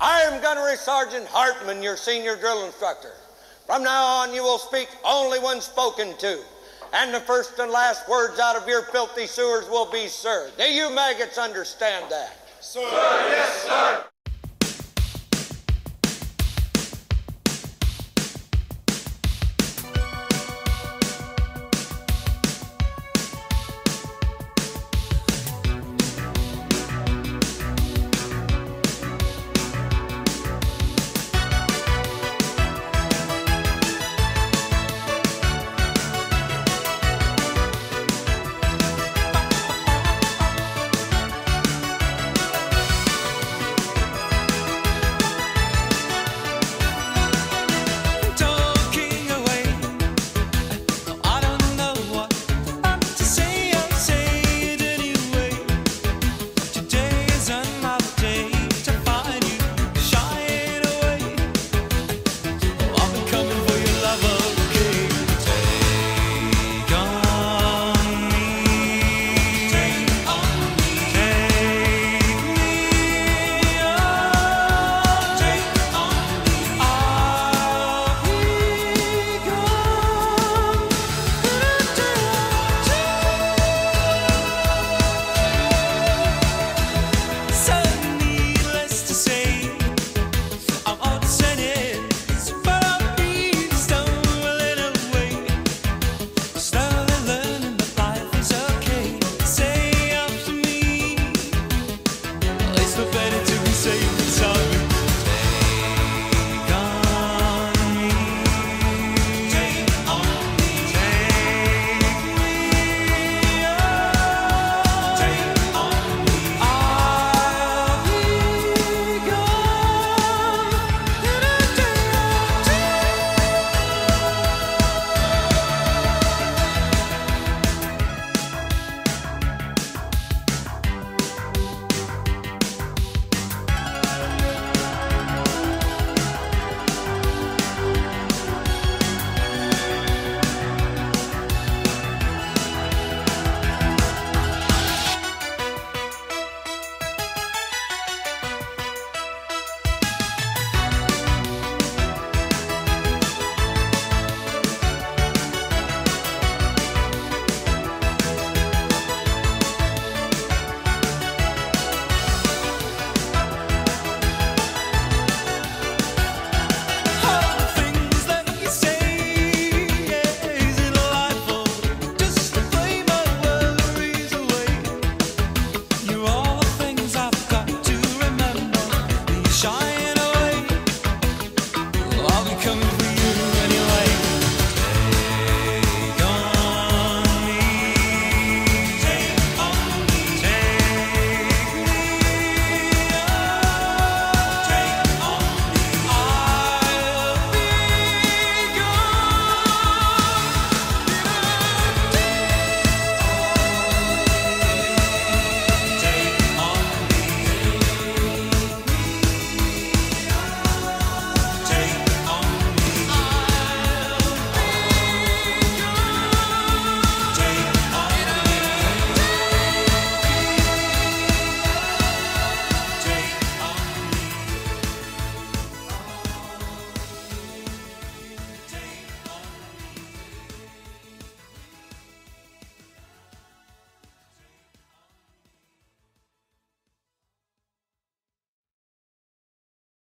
I am Gunnery Sergeant Hartman, your senior drill instructor. From now on, you will speak only when spoken to. And the first and last words out of your filthy sewers will be, sir. Do you maggots understand that? Sir, yes, sir.